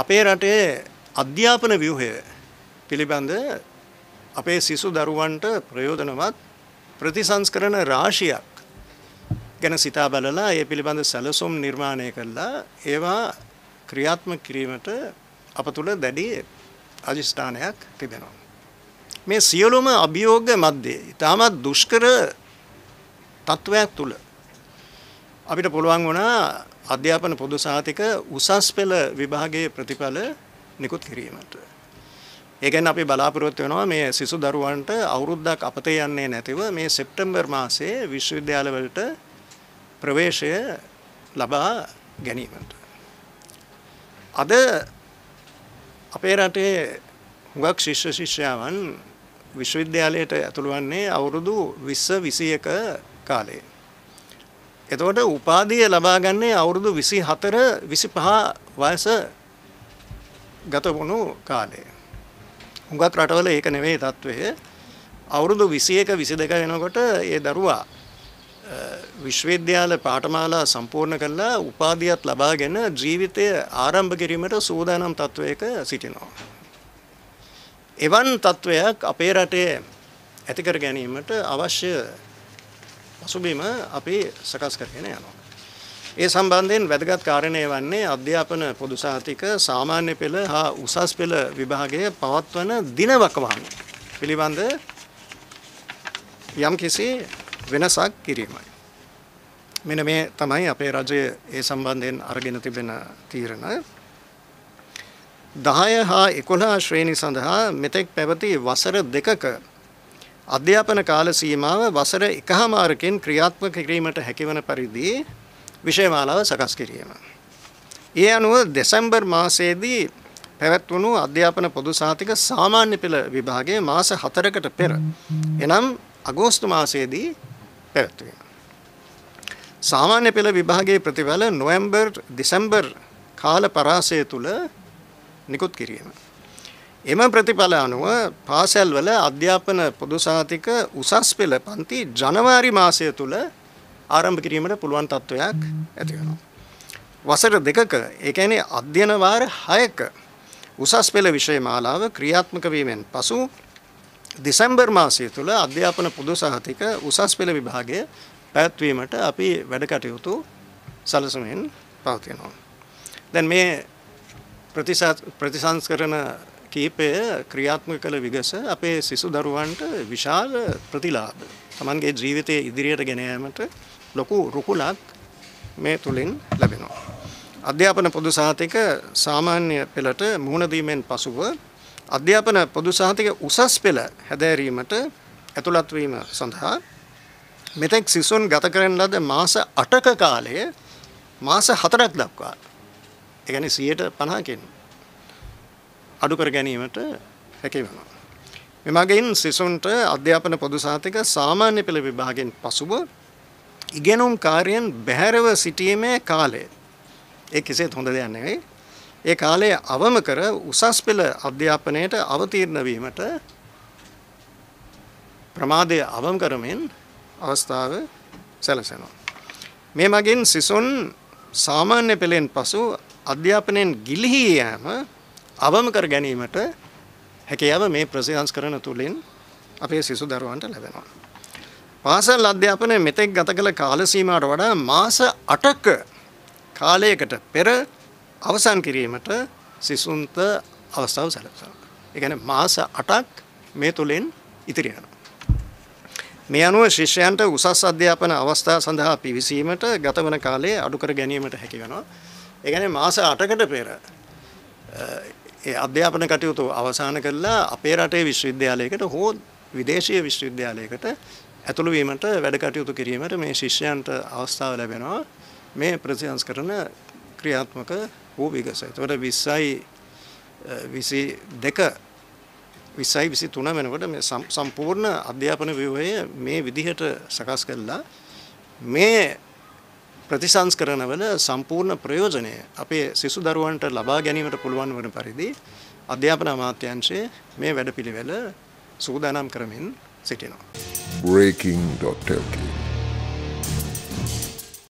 අපේ රටේ අධ්‍යාපන ව්‍යුහය පිළිබඳ අපේ සිසු දරුවන්ට ප්‍රයෝජනවත් ප්‍රතිසංස්කරණ රාශියක් ගැන සිතා බලලා ඒ පිළිබඳ සැලසුම් නිර්මාණය කළා ඒවා ක්‍රියාත්මක කිරීමට අප තුළ දැඩි අධිෂ්ඨානයක් තිබෙනවා. මේ සියලුම අභියෝග මධ්‍යයේ ඉතාමත් දුෂ්කර තත්ත්වයක් තුළ අපිට පුළුවන් වුණා අධ්‍යාපන පොදු සහතික උසස් පෙළ විභාගයේ ප්‍රතිඵල නිකුත් කිරීමට. ඒකෙන් අපි බලාපොරොත්තු වෙනවා මේ සිසු දරුවන්ට අවුරුද්දක් අපතේ යන්නේ නැතිව මේ සෙප්තැම්බර් මාසයේ විශ්වවිද්‍යාලවලට ප්‍රවේශය ලබා ගැනීමට. අද අපේ රටේ හුඟක් ශිෂ්‍ය ශිෂ්‍යාවන් විශ්වවිද්‍යාලයට ඇතුළු වන්නේ අවුරුදු 20 21 කාලේ. එතකොට උපාධිය ලබා ගන්නේ අවුරුදු 24 25 වයස ගත වුණු කාලේ. හුඟක් රටවල ඒක නෙවෙයි තත්ත්වය. අවුරුදු 21 22 වෙනකොට ඒ දරුවා විශ්වවිද්‍යාල පාඨමාලා සම්පූර්ණ කරලා උපාධියත් ලබාගෙන ජීවිතය ආරම්භ කිරීමට සූදානම් තත්ත්වයක සිටිනවා. එවන් තත්ත්වයක් අපේ රටේ ඇතිකර ගැනීමට අවශ්‍ය පසුබිම අපි සකස් කරගෙන යනවා. ඒ සම්බන්ධයෙන් වැදගත් කාරණය වන්නේ අධ්‍යාපන පොදු සහතික සාමාන්‍ය පෙළ හා උසස් පෙළ විභාගය පවත්වන දිනවකවාන පිළිබඳ යම් කිසි වෙනසක් කිරීමයි. මෙන මේ තමයි අපේ රජය ඒ සම්බන්ධයෙන් අරගෙන තිබෙන තීරණ. දහය හා එකොළහා ශ්‍රේණි සඳහා මෙතෙක් පැවති වසර දෙකක අධ්‍යාපන කාල සීමාව වසර එකහමාරකින් ක්‍රියාත්මක කිරීමට හැකිවන පරිදි විෂයමාලාව සකස් කිරීම. ඒ අනුව දෙසැම්බර් මාසයේදී පැවැත්වුණු අධ්‍යාපන පොදු සාතික සාමාන්‍ය පෙළ විභාගයේ මාස හතරකට පෙර එනම් අගෝස්තු මාසයේදී පැවැත්වීම. සාමාන්‍ය පෙළ විභාගයේ ප්‍රතිඵල නොවැම්බර් දෙසැම්බර් කාල පරාසය තුළ නිකුත් කිරීම. එම ප්‍රතිඵල අනුව පාසැල්වල අධ්‍යාපන පොදු සහතික උසස් පෙළ පන්ති ජනවාරි මාසය තුළ ආරම්භ කිරීමට පුළුවන් තත්ත්වයක් ඇති වෙනවා. වසර දෙකක ඒ කියන්නේ අධ්‍යයන වාර 6ක උසස් පෙළ විෂය මාලාව ක්‍රියාත්මක වීමෙන් පසු දෙසැම්බර් මාසය තුළ අධ්‍යාපන පොදු සහතික උසස් පෙළ විභාගය පැවැත්වීමට අපි වැඩ කටයුතු සලසමින් පවතිනවා. දැන් මේ ප්‍රතිසංස්කරණ කීපය ක්‍රියාත්මක කළ විගස අපේ සිසු දරුවන්ට විශාල ප්‍රතිලාභ. තමන්ගේ ජීවිතය ඉදිරියට ගෙන යාමට ලොකු රුකුලක් මේ තුලින් ලැබෙනවා. අධ්‍යාපන පොදු සහතික සාමාන්‍ය පෙළට මුහුණ දීමෙන් පසුව අධ්‍යාපන පොදු සහතික උසස් පෙළ හැදෑරීමට ඇතුළත් වීම සඳහා මෙතෙක් සිසුන් ගත කරන ලද මාස 8ක කාලය මාස 4ක් දක්වා ඒ කියන්නේ 150කින් අඩු කර ගැනීමට හැකි වෙනවා. මෙමගින් සිසුන්ට අධ්‍යාපන පොදු සහතික සාමාන්‍ය පෙළ විභාගයෙන් පසුව ඉගෙනුම් කාර්යයන් බැහැරව සිටීමේ කාලය ඒ කෙසේත් හොඳ දෙයක් නෙවෙයි. ඒ කාලය අවම කර උසස් පෙළ අධ්‍යාපනයට අවතීර්ණ වීමට ප්‍රමාදය අවම කරමින් අවස්ථාව සැලසෙනවා. මේ මගින් සිසුන් සාමාන්‍ය පෙළෙන් පසු අධ්‍යාපනයෙන් ගිලිහී යෑම අවම කර ගැනීමට හැකියාව මේ ප්‍රසිද්ධංස්කරණ තුළින් අපේ සිසු දරුවන්ට ලැබෙනවා. පාසල් අධ්‍යාපනය මෙතෙක් ගත කළ කාල සීමාවට වඩා මාස 8ක කාලයකට පෙර අවසන් කිරීමට සිසුන්ට අවස්ථාව සැලසෙනවා. ඒ කියන්නේ මාස 8ක් මේ තුලින් ඉතිරි වෙනවා. මේ අනුව ශිෂ්‍යයන්ට උසස් අධ්‍යාපන අවස්ථා සඳහා පිවිසීමට ගතවන කාලය අඩු කර ගැනීමට හැකි වෙනවා. ඒ කියන්නේ මාස 8කට පෙර ඒ අධ්‍යාපන කටයුතු අවසන් කරලා අපේ රටේ විශ්වවිද්‍යාලයකට හෝ විදේශීය විශ්වවිද්‍යාලයකට ඇතුළු වීමට වැඩ කටයුතු කිරීමට මේ ශිෂ්‍යයන්ට අවස්ථාව ලැබෙනවා මේ ප්‍රතිසංස්කරණ ක්‍රියාත්මක වූ විගස. එතකොට 20යි 22 විසයි විසි තුන වෙනකොට මේ සම්පූර්ණ අධ්‍යාපන ව්‍යවහය මේ විදිහට සකස් කරලා මේ ප්‍රතිසංස්කරණවල සම්පූර්ණ ප්‍රයෝජනය අපේ සිසු දරුවන්ට ලබා ගැනීමට පුළුවන් වන පරිදි අධ්‍යාපන අමාත්‍යංශය මේ වැඩපිළිවෙල සූදානම් කරමින් සිටිනවා. breaking.lk